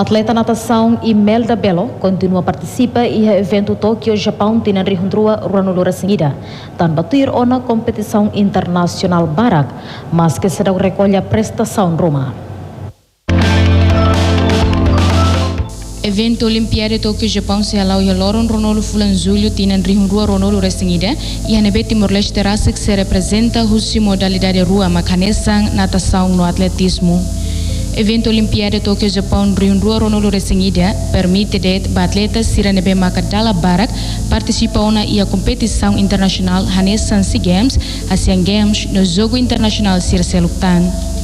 Atleta natação Imelda Belo continua a participar e evento Tóquio, Japão, tinan rihundrua ranulura seguida. Tan batir ona competição internacional barak, mas que sedang recolhe a prestação Roma. Evento Olimpiade Tokyo Japão se halau ya loron Ronaldo Fulan Julio tinan rihundrua Ronaldo resingida e hanebe Timor-Leste que se representa husi modalidade rua macanesang natação no atletismo. Evento Olimpiade Tokyo Japão Ronaldo Resingida permite det atletas siranebe Makadala Barak participar na ia competição internacional Hanesan SEA Games, Asian Games no Jogo Internacional Sir Seluktan.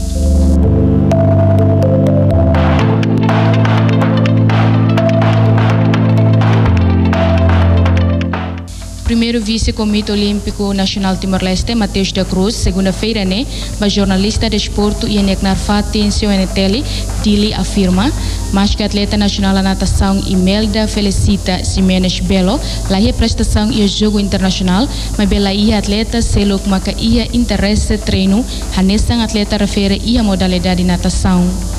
Primeiro vice-comitê olímpico nacional Timor-Leste, Mateus da Cruz, segunda-feira, né, a jornalista de esporte Ianek Narfati em seu NTL, Dili afirma, mas que a atleta nacional da natação Imelda Felicita Jimenez Belo, lá é prestação e jogo internacional, mas bela ia atleta selo que ia interesse treino, a nessa atleta refere ia modalidade de natação.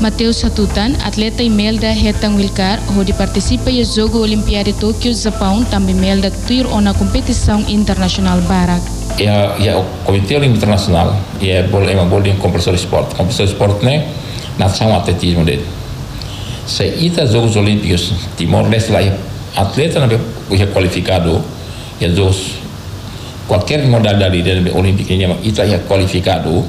Mateus Satutan, atleta Imelda Hetang Wilkar, onde participa no Jogo Olimpiada Tóquio, Japão, também Imelda tuir na competição internacional Barak. É o Comitê Olímpico Internacional, e é uma bola de competição de esporte. Competição de esporte, né? Nação atletismo dele. Se ita Jogos Olímpicos, Timor-Leste lá, atleta não é qualificado, e Jogos, qualquer modalidade olímpica, ita é qualificado,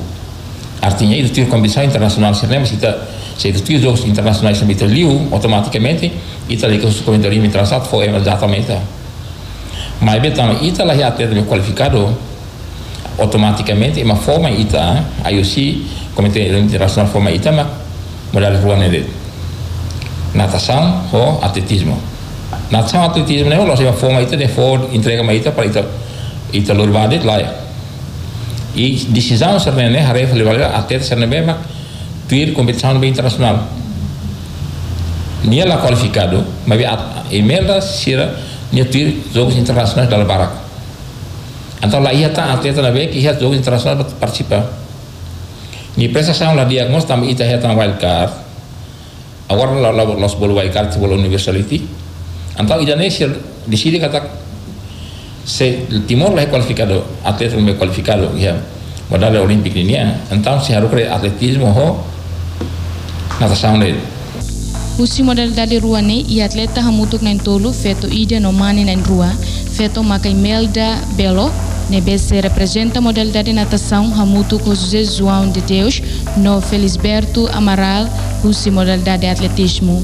artinya itu tuh competição internacional, sebenarnya kita se tutti i giochi internazionali sono metti lì automaticamente Italia che sul commentario internazionale foi esattamente ma è vero Italia ha atleta qualificato automaticamente ma forma ita IOC Komite Internasional forma ita ma modal ruang ini natação ou atletismo natação atletismo né lo forma ita de for entrega ma ita para ita ita lurvade lá e decisão haref levar atleta serve mas tuir competição internacional nia lá qualificado mas emenda sira nia tuir jogos internacionais dalam barak então lá ia tá atleta na que ia jogos internacionais participar ni prestação lá diagnos também ita ia tá wild card agora lá lá los bolu wild card bolu universality então Indonesia di sini kata se Timor lah qualificado atleta lebih qualificado ya modal olimpik ini então se harus atletismo ho natação dele. Usi modalidade rua ne e atleta hamutuk na tolu feto ida no mani na rua feto maka Imelda Belo ne BC representa modalidade natação hamutuk José João de Deus no Felisberto Amaral usi modalidade atletismo.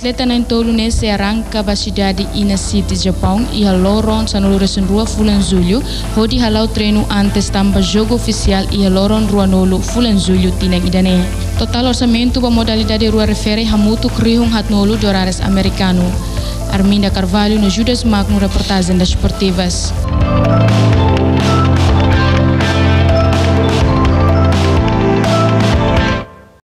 Atleta na tolu nesse arranca a cidade Ina City, Japão, e a Loron sanulu rua fulan julho, hodi halau treino antes tamba jogo oficial e a Loron ruanolo fulan julho tina idane. Total orçamento ba modalidade rua refere hamutu krihung hatnolo dorares americano. Arminda Carvalho no Judas Magno reportagem das esportivas.